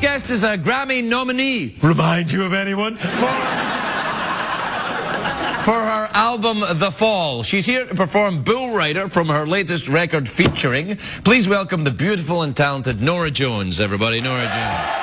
next guest is a Grammy nominee. Remind you of anyone? For her album The Fall. She's here to perform Bull Rider from her latest record featuring. Please welcome the beautiful and talented Norah Jones, everybody. Norah Jones.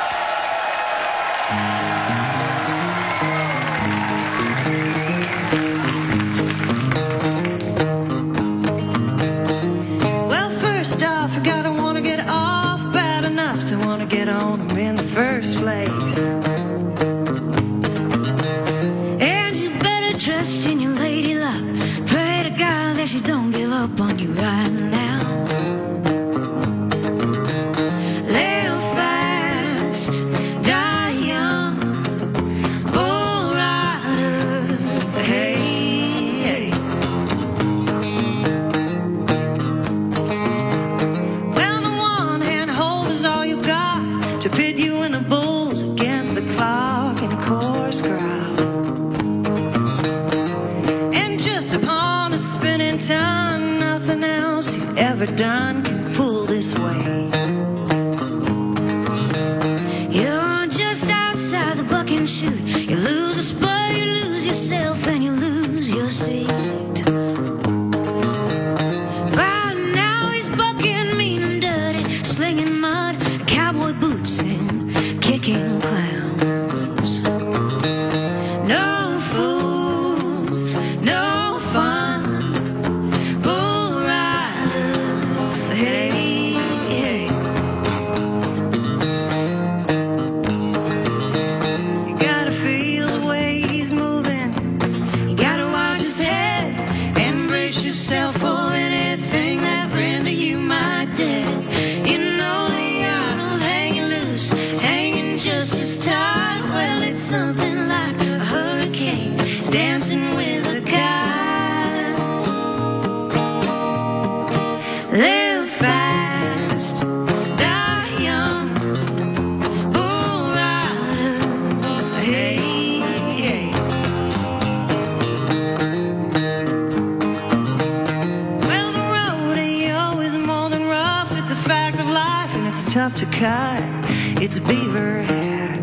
She don't give up on you right now. Live fast, die young. Bull rider, hey, hey. Well, the one hand hold is all you got to pit you and the bulls against the clock in a course crowd. Else you've ever done can fool this way. fact of life, and it's tough to cut. It's beaver hat.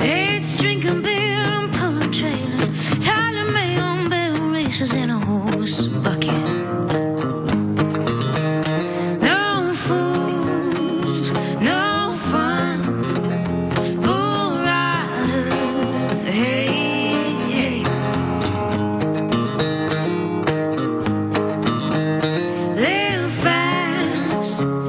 It's drinking beer and pulling trailers, tiling my on bell racers in a horse bucket. lost.